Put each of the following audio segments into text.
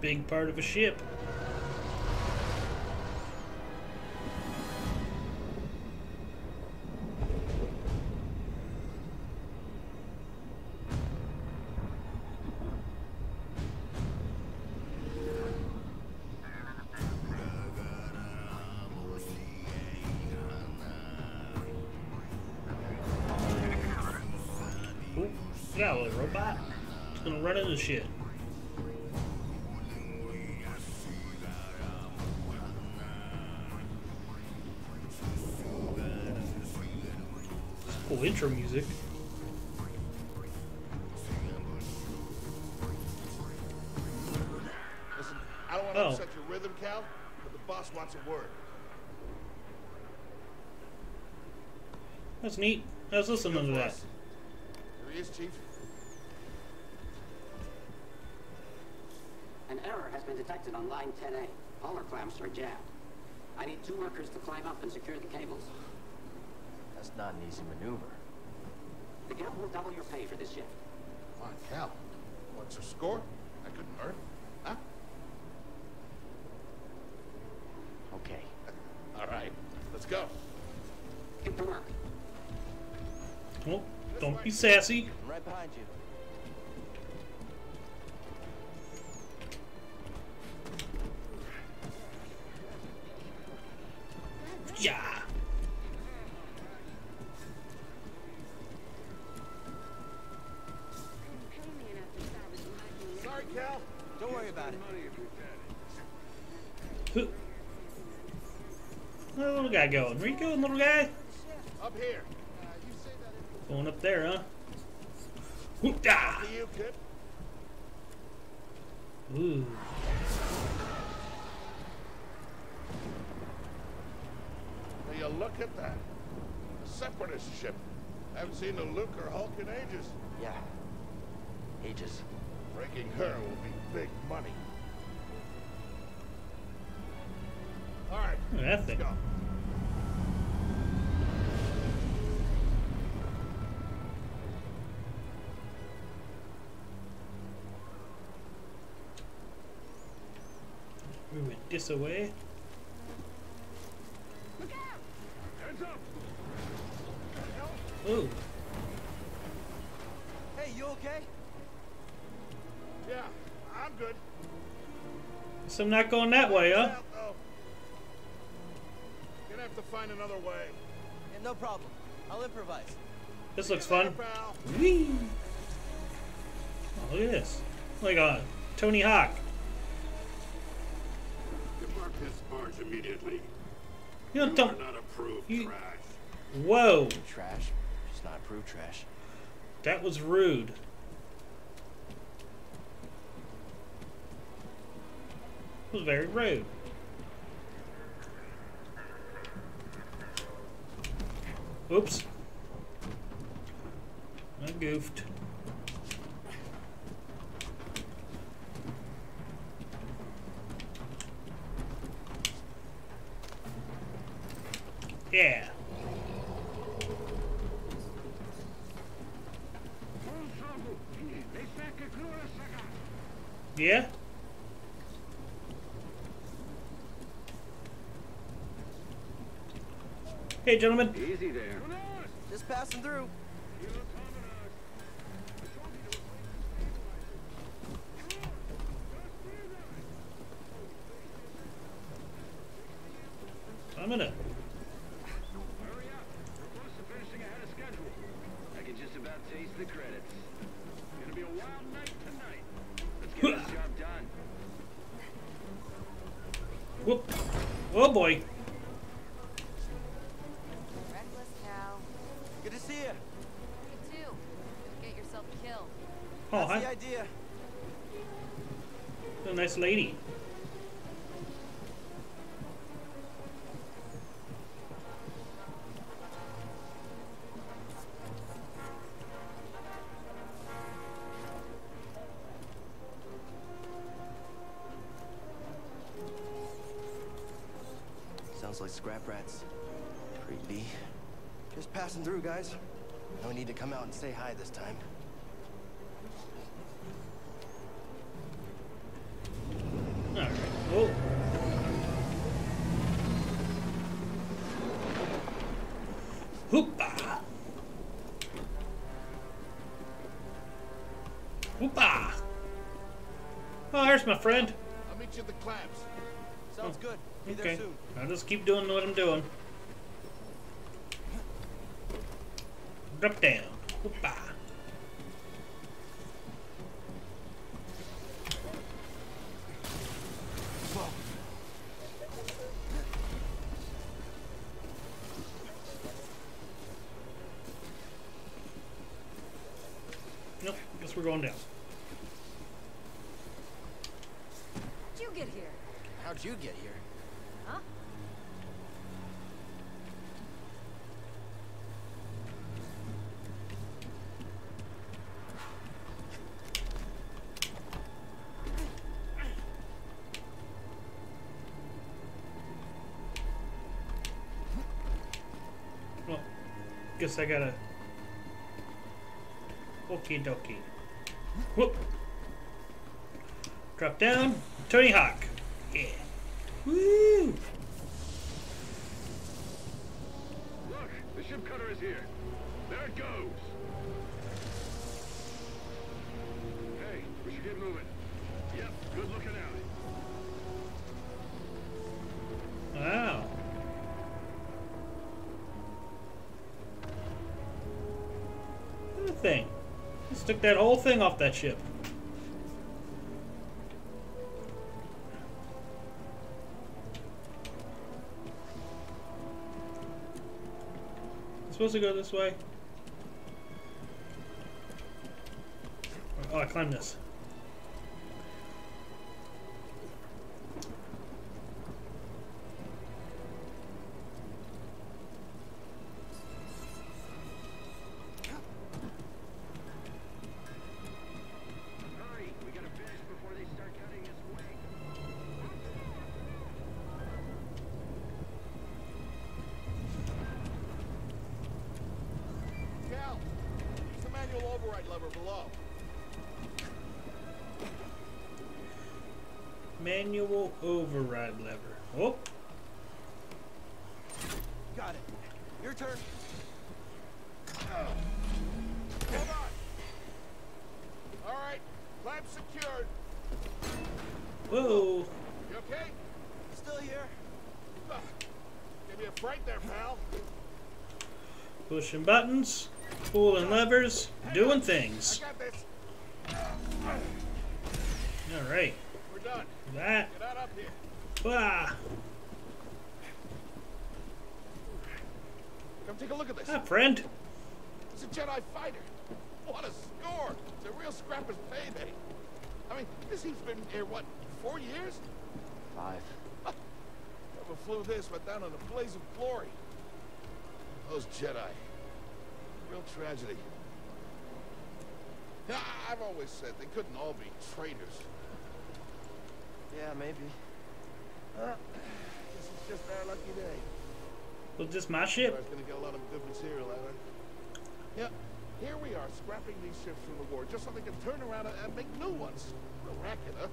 big part of a ship. Neat. I was listening to that. Here he is, Chief. An error has been detected on line 10A. All our clamps are jammed. I need two workers to climb up and secure the cables. That's not an easy maneuver. The Gap will double your pay for this shift. Come on, Cal. What's your score? I couldn't hurt. Huh? Okay. All right, let's go. Sassy. Breaking her will be big money. All right, Look at that let's thing. go. Move it this away. Hands up. Ooh. Hey, you okay? So I'm not going that way, huh? Out, though. Gonna have to find another way. Yeah, no problem. I'll improvise. This looks fun. pal. Whee! Oh, look at this. Like a Tony Hawk. Depart this barge immediately. You know, You are don't. not approved you- trash. Whoa. Trash. Just not approved trash. That was rude. It was very rude. Oops. I goofed. Yeah. Yeah? Hey, gentlemen. Easy there. Just passing through. Sounds like scrap rats. Creepy. Just passing through, guys. No need to come out and say hi this time. Oh. Hoopa! Keep doing. Drop down. Hoopa! Nope, guess we're going down. How'd you get here? How'd you get here? Huh? Well, guess I gotta. Okie dokie. Whoop. Drop down. Tony Hawk. Yeah. Woo! Look, the ship cutter is here. Thing off that ship. Supposed to go this way. Oh, I climbed this. Below. Manual override lever. Oh, Got it. Your turn. Hold on. All right, clamp secured. whoa. You okay? Still here. Ah, Give me a fright there, pal. Pushing buttons, pulling levers, doing things. All right. We're done. That. Get out up here. Ah, Come take a look at this. ah, friend. It's a Jedi fighter. What a score! It's a real scrapper's payday. I mean, this he's been here, what, four years? Five. Never flew this, but down in a blaze of glory. Those Jedi. Real tragedy. Yeah, I- I've always said they couldn't all be traitors. Yeah, maybe. Huh? This is just our lucky day. Was this my I ship? was gonna get a lot of good material out of it. Yeah, here we are, scrapping these ships from the war, just so they can turn around and, and make new ones. Real racket, huh?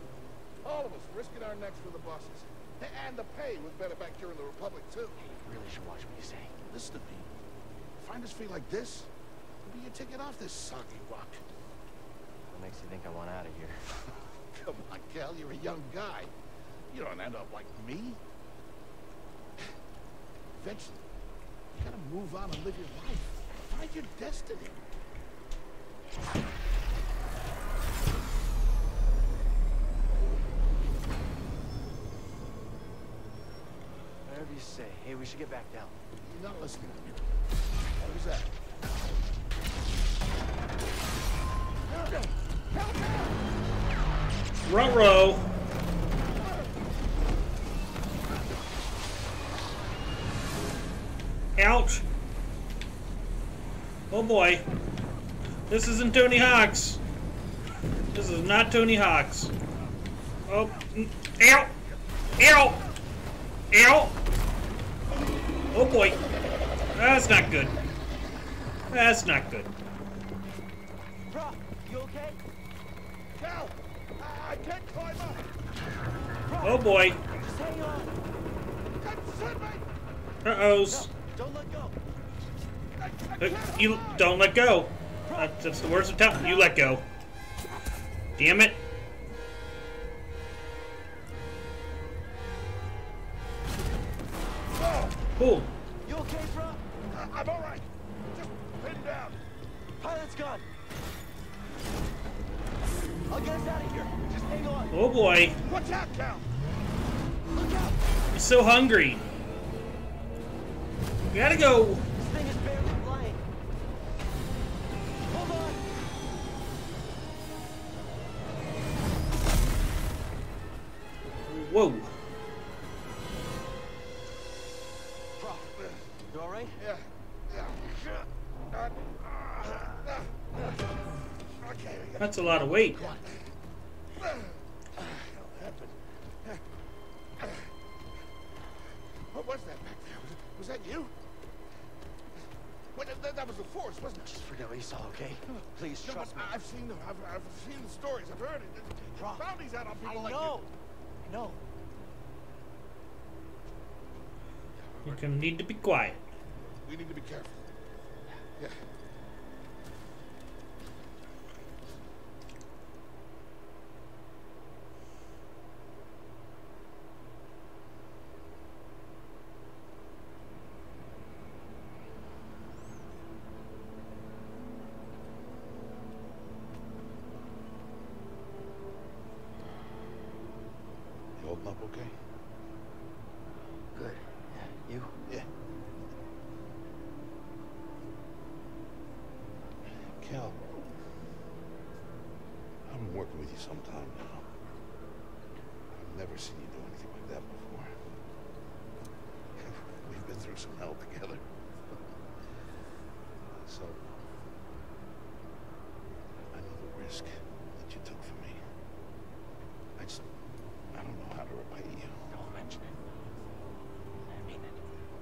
All of us risking our necks for the bosses. And the pay was better back during the Republic, too. You really should watch what you say. Listen to me. Find us feel like this, maybe you take it off this soggy rock. What makes you think I want out of here? Come on, Cal, you're a young guy. You don't end up like me. Eventually, you gotta move on and live your life. Find your destiny. Whatever you say. Hey, we should get back down. You're not listening to me. Who's that? Ruh-roh. Ouch. Oh boy. This isn't Tony Hawk's. This is not Tony Hawk's. Oh. mm, Ow! Ow! Ow! Oh boy. That's not good. That's not good. Bro, you okay? Cal! I, I can't climb up! Oh boy. Uh-ohs. Uh, You don't let go. That's the words of telling you let go. Damn it. Cool. Oh boy. Watch out, Cal. Look out. He's so hungry. We gotta go. This thing is barely flying. Hold on. Whoa. Prauf, you all right? Yeah, yeah. Uh, uh, uh, okay, That's a lot of weight. Was, was that you? What, that, that was the force, wasn't it? Just forget what you saw, okay? Please No, trust me. I've seen the I've, I've seen the stories. I've heard it. Rob, Bounties out on I people like know. I know. You're gonna need to be quiet. We need to be careful. Yeah. You holding up okay? Good. Yeah, you? Yeah. Cal, I've been now. I've never seen you do anything like that before. We've been through some hell together. so, I know the risk that you took for me. I just, I don't know how to repay you. Don't mention it. I mean it.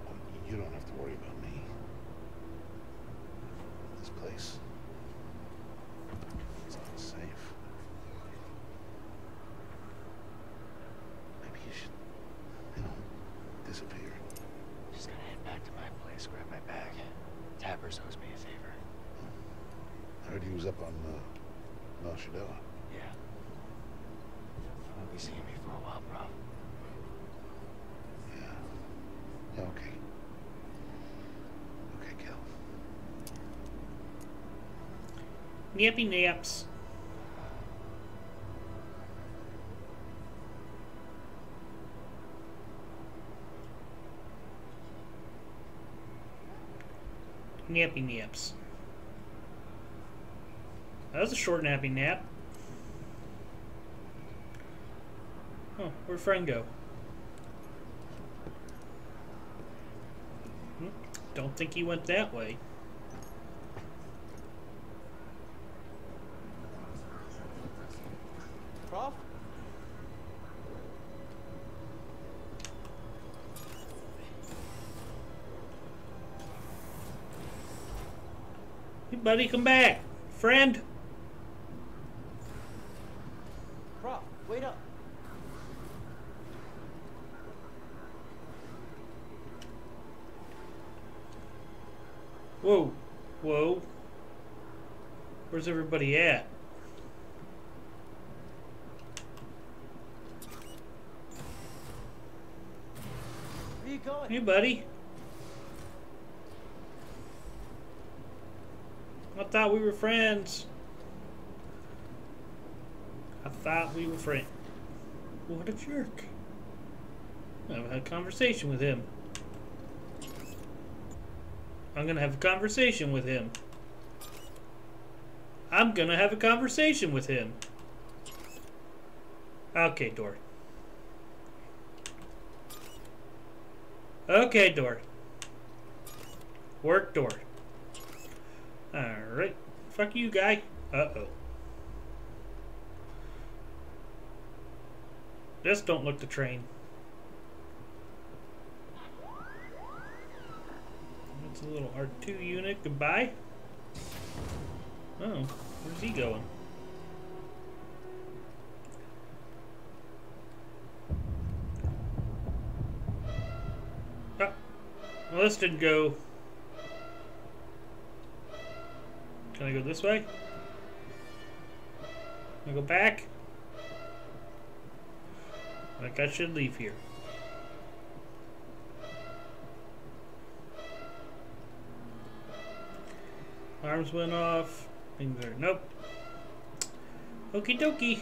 Oh, You don't have to worry about me. This place is not safe. Maybe you should, you know, disappear. Just gonna head back to my place, grab my bag. Tappers owes me a favor. I heard he was up on uh, Mount Shadella. Yeah. I won't be seeing me for a while, bro. Yeah. Yeah, okay. Okay, Kel. Nappy naps. Nappy naps. That was a short nappy nap. Oh, where'd friend go? Hmm, Don't think he went that way. Buddy, come back. Friend. Wait up. Whoa. Whoa. Where's everybody at? Where you going? Hey, buddy. Thought we were friends. I thought we were friends. What a jerk. I haven't had a conversation with him. I'm gonna have a conversation with him. I'm gonna have a conversation with him. Okay, door. Okay, door. Work door. Alright. Fuck you, guy. Uh-oh. Just don't look the train. That's a little R2 unit. Goodbye. Oh, where's he going? Ah, well, this didn't go Can I go this way? Can I go back? Like I should leave here. Arms went off. Things are nope. Okie dokie.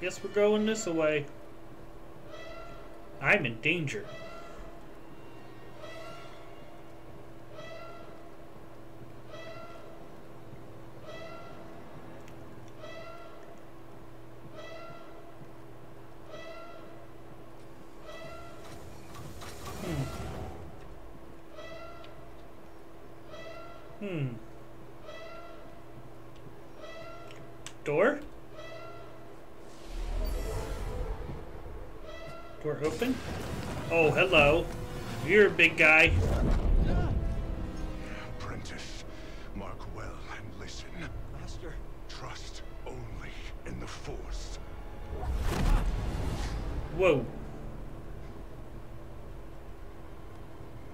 Guess we're going this way. I'm in danger. Door open? Oh, hello. You're a big guy. Apprentice, mark well and listen. Master. Trust only in the Force. Whoa.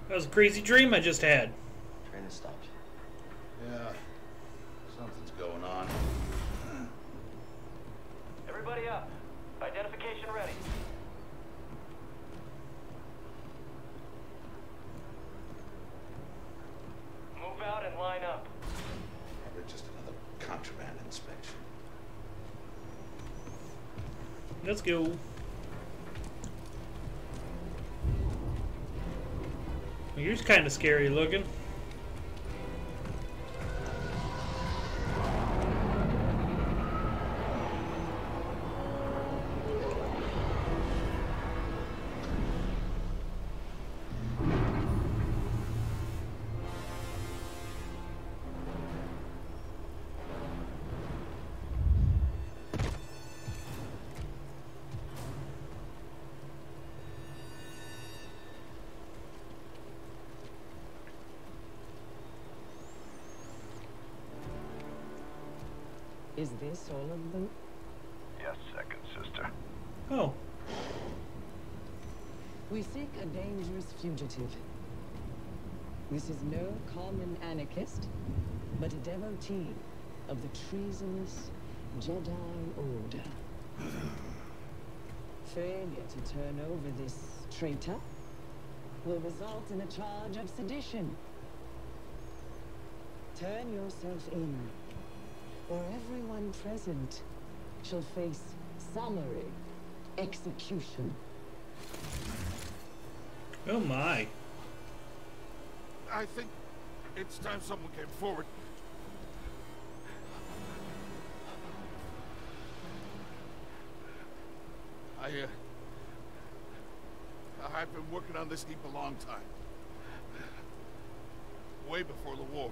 That was a crazy dream I just had. Train has stopped. Yeah. Something's going on. Everybody up. Identification ready. Move out and line up. Probably just another contraband inspection. Let's go. Well, You're kind of scary looking. Is this all of them? Yes, second sister. Oh, We seek a dangerous fugitive. This is no common anarchist, but a devotee of the treasonous Jedi Order. Failure to turn over this traitor will result in a charge of sedition. Turn yourself in, or everyone present shall face summary execution. oh my. I think it's time someone came forward. I, uh... I've been working on this heap a long time. Way before the war.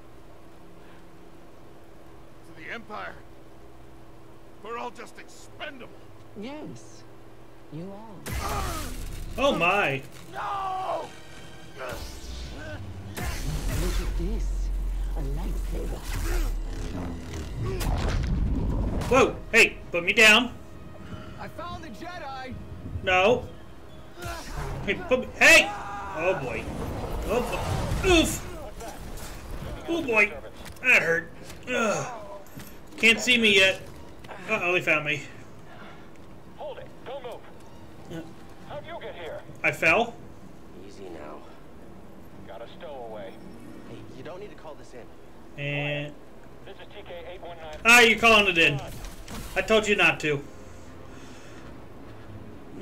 To the Empire, we're all just expendable. Yes, you are. Oh my. No! Look at this. A lightsaber. Whoa. Hey, put me down. I found the Jedi! No. Hey, put me. Hey! Oh boy. Oh boy. Oof. Oh boy. That hurt. Ugh. Can't see me yet. Uh oh, they found me. Hold it. Don't move. Yeah. How'd you get here? I fell. Easy now. Got a stowaway. Hey, you don't need to call this in. And. This is TK-819. Ah, you're calling it in. I told you not to.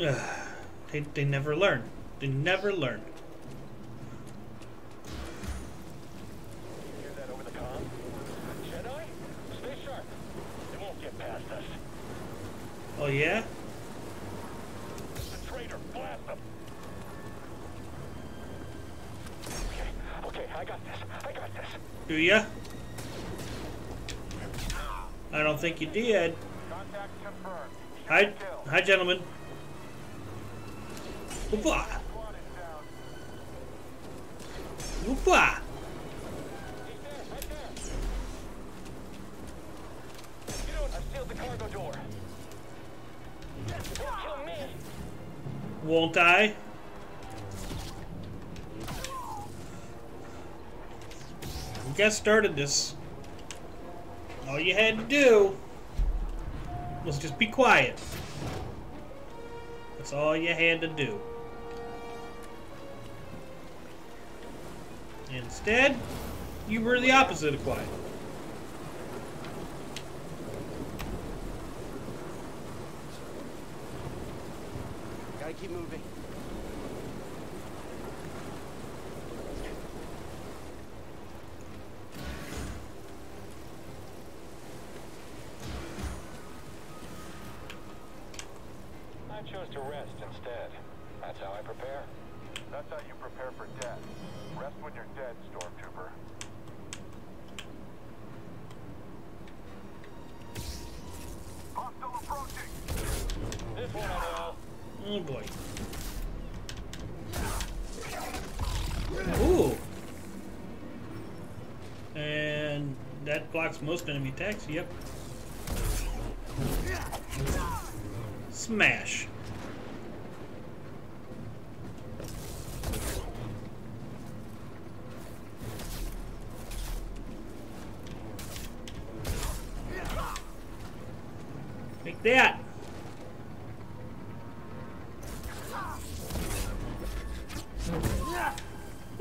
Ugh. They, they never learn. They never learn. Got this. I. Do ya? I don't think you did. Hi, hi, gentlemen. Whoopah! Whoopah! He's there, right there. You know what? I've sealed the cargo door. Don't kill me. Won't I? You guys started this. All you had to do was just be quiet. That's all you had to do. Instead, you were the opposite of quiet. Attacks, yep. Smash. Take that.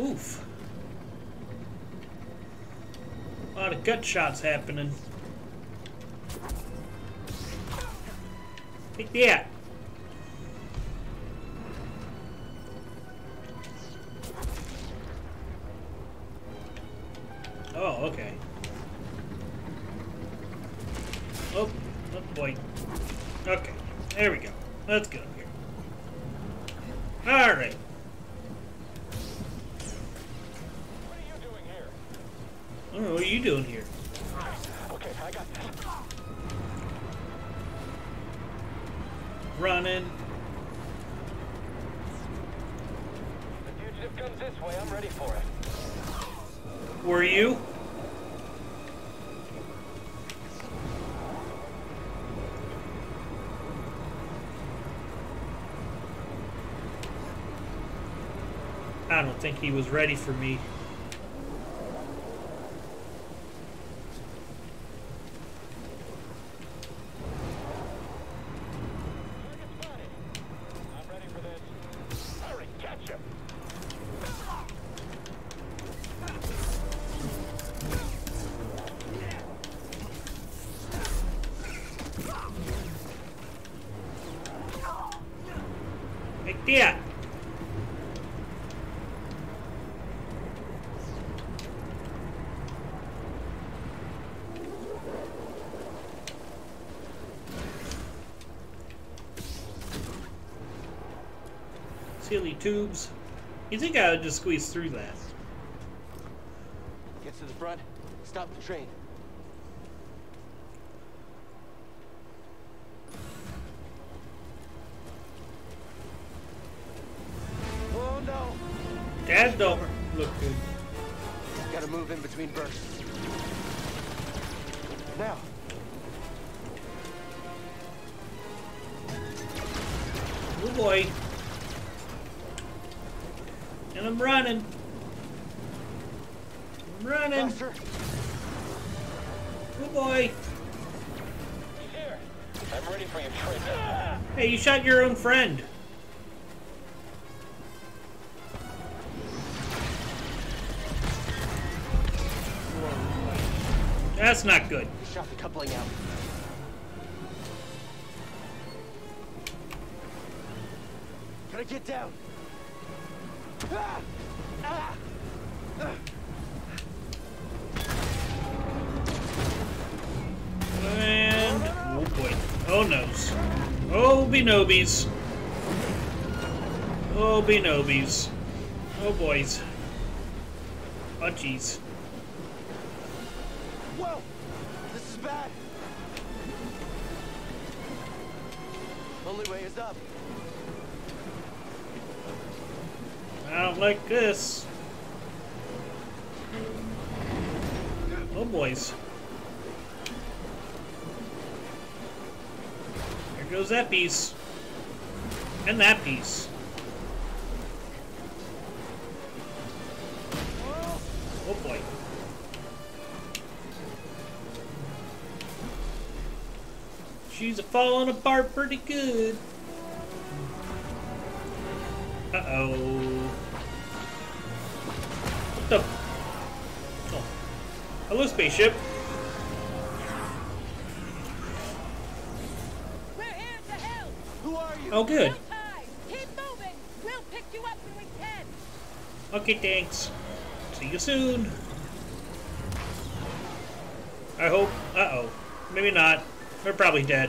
Oof. A lot of gut shots happening. That. I don't think he was ready for me. Target spotted. I'm ready for this. Hurry, catch him. Take that. Silly tubes. You think I would just squeeze through that? Get to the front. Stop the train. Oh no! That don't look good. Gotta move in between bursts. Now. Oh boy. And I'm running. I'm running. Faster. Oh boy. Here. I'm ready for your trick. Hey, you shot your own friend. That's not good. He shot the coupling out. Gotta get down. And oh boy. Oh noes. Oh be nobies. Oh be nobies. Oh boys. Oh, jeez. Like this. Oh, boys. Here goes that piece. And that piece. Oh, boy. She's falling apart pretty good. Uh-oh. Hello, spaceship. We're here to help. Who are you? Oh, good. Keep moving. We'll pick you up when we can. Okay, thanks. See you soon. I hope. Uh-oh. Maybe not. They're probably dead.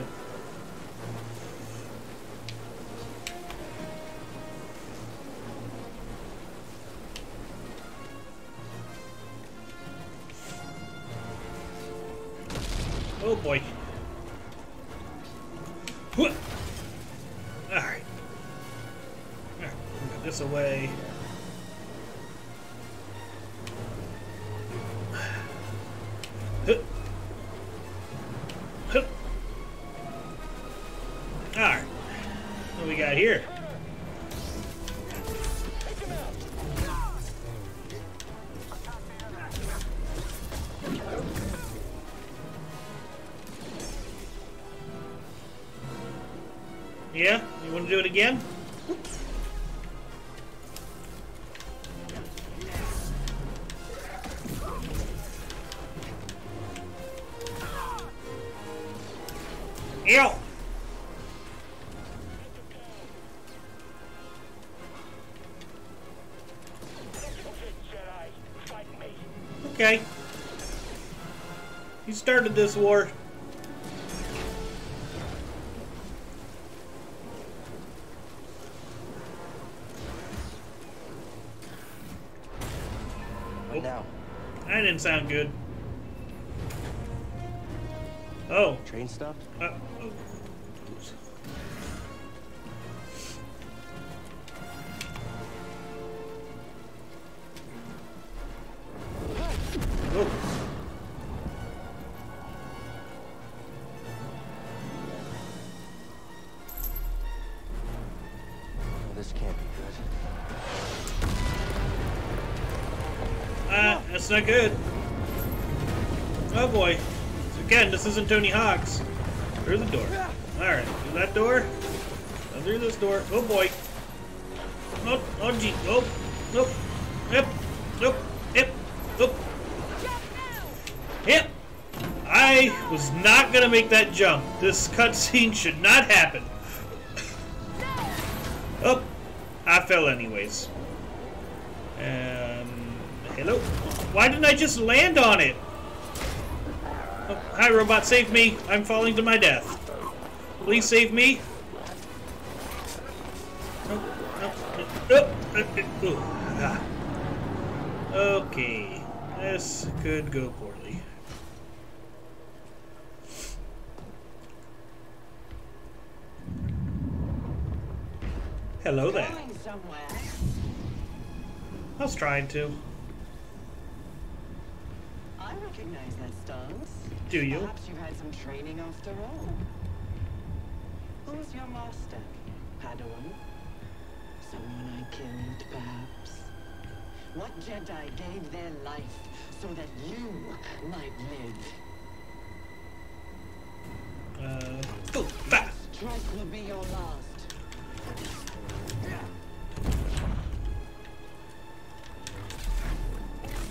Again? Ew! Okay. He started this war. Oh. Train stopped? Uh, oh. Oops. Oh. Oh, this can't be good. Uh, that's not good. Oh boy. Again, this isn't Tony Hawk's. Through the door. Alright, through that door. And through this door. Oh boy. Oh, oh gee. Oh, nope. Yep. Nope. Yep. Nope. Yep. I was not gonna make that jump. This cutscene should not happen. Oh, I fell anyways. Um, hello? Why didn't I just land on it? Oh, hi, robot, save me. I'm falling to my death. Please save me. Okay, this could go poorly. Hello there. I was trying to. Recognize that stance. Do you? Perhaps you had some training after all. Who's your master, Padawan? Someone I killed, perhaps? What Jedi gave their life so that you might live? Uh, bah. Strike will be your last.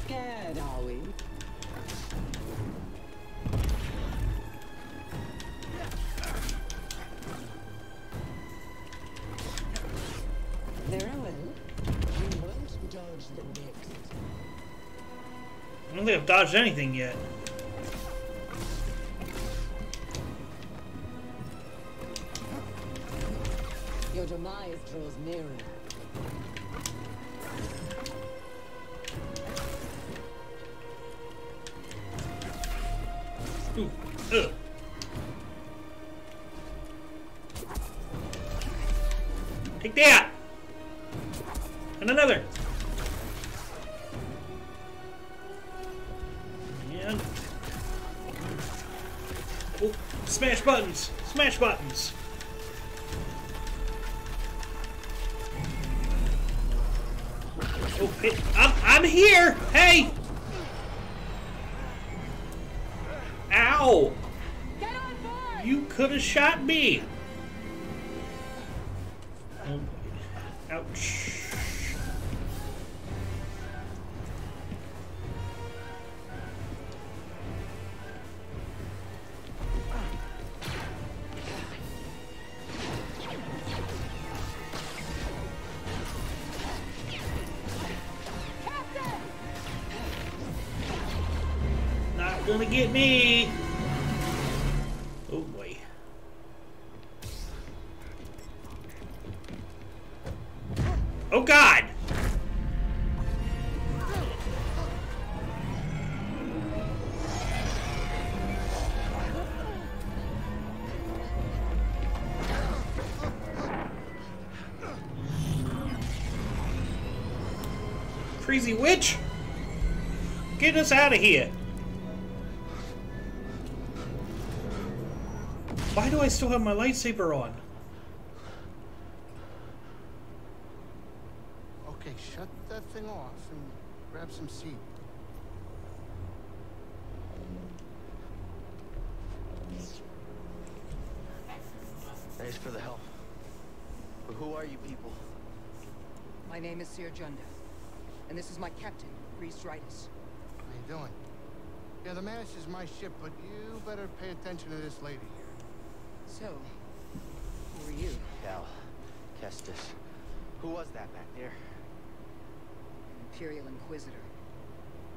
Scared, are we? dodged anything yet. Your demise draws nearer. Ooh. Ugh. Take that! And another! Smash buttons! Smash buttons! Oh, hey, I'm, I'm here! Hey! Ow! You could have shot me! Oh, ouch. Crazy witch! Get us out of here! Why do I still have my lightsaber on? Okay, shut that thing off and grab some seat. Thanks for the help. But who are you people? My name is Cere Junda, and this is my captain, Greez Dritus. How you doing? Yeah, the Mantis is my ship, but you better pay attention to this lady here. So, who are you? Cal. Kestis. Who was that back there? Imperial Inquisitor.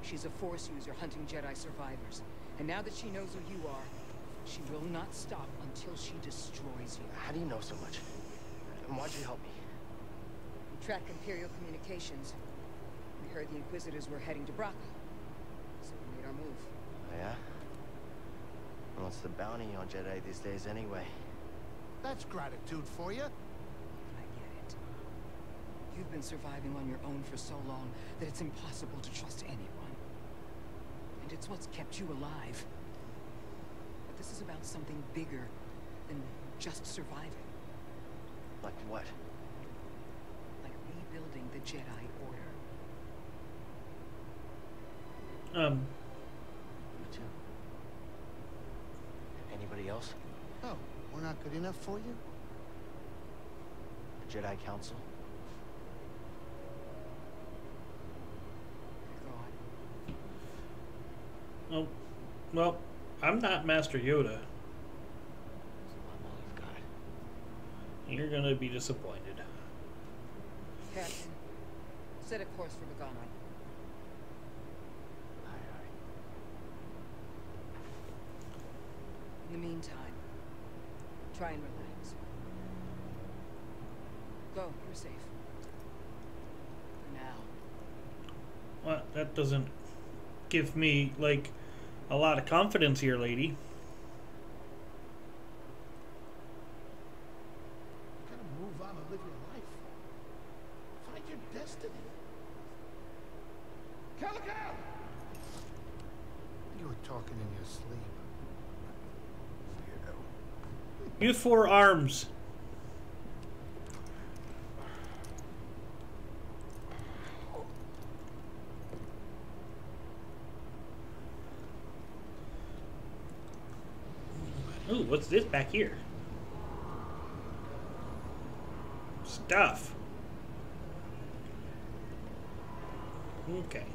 She's a Force user hunting Jedi survivors. And now that she knows who you are, she will not stop until she destroys you. How do you know so much? And why'd you help me? We track Imperial communications. We heard the Inquisitors were heading to Bracca. So we made our move. Oh, yeah? And what's the bounty on Jedi these days anyway? That's gratitude for you. I get it. You've been surviving on your own for so long that it's impossible to trust anyone. And it's what's kept you alive. But this is about something bigger than just surviving. Like what? Like rebuilding the Jedi Order. Um, too. Anybody else? Oh, we're not good enough for you? The Jedi Council? Oh, well, I'm not Master Yoda. That's about all you've got. You're gonna be disappointed. Captain, set a course for Bogano. Aye, aye. In the meantime, try and relax. Go, you're safe. For now. Well, that doesn't give me, like, a lot of confidence here, lady. You gotta move on and live your life. Find your destiny. Calico! You were talking in your sleep. Weirdo. Four arms. Ooh, what's this back here? Stuff. Okay.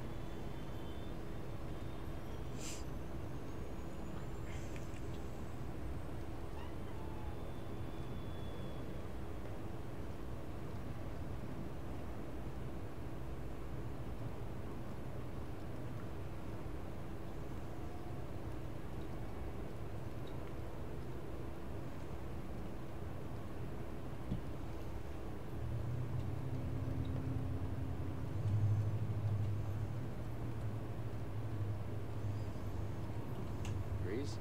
please.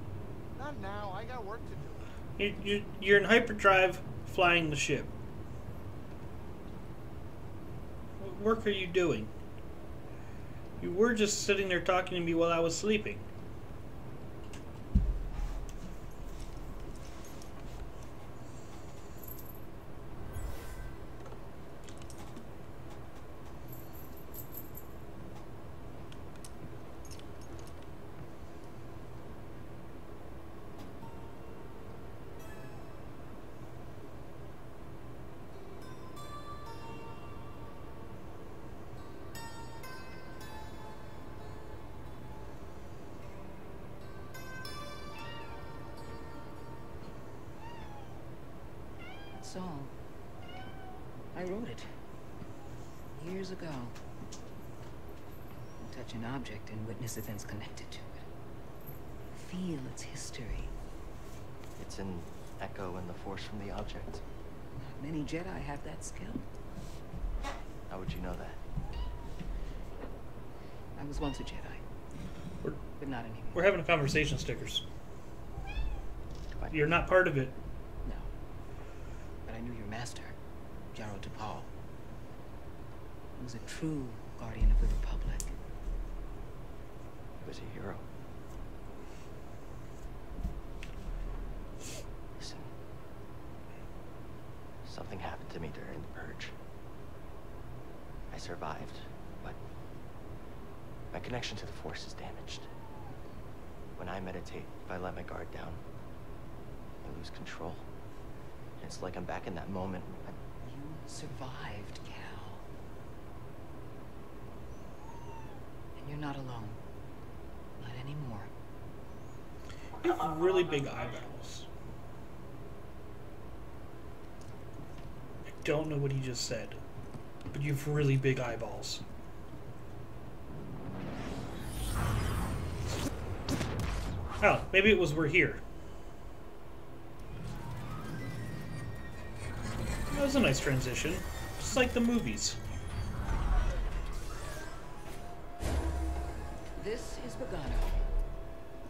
Not now. I got work to do. You, you, you're in hyperdrive flying the ship. What work are you doing? You were just sitting there talking to me while I was sleeping. Object events connected to it. Feel its history. It's an echo in the force from the object. Not many Jedi have that skill. How would you know that? I was once a Jedi. We're, but not anymore. We're having a conversation, stickers. You're not part of it. No. But I knew your master, Jaro Tapal. He was a true guardian of the Republic. Was a hero. Listen. Something happened to me during the purge. I survived, but my connection to the Force is damaged. When I meditate, if I let my guard down, I lose control. And It's like I'm back in that moment. I... You survived, Cal. And you're not alone. Not anymore. You have really big eyeballs. I don't know what he just said, but you have really big eyeballs. Oh, maybe it was we're here. That was a nice transition. Just like the movies. This is Bogano.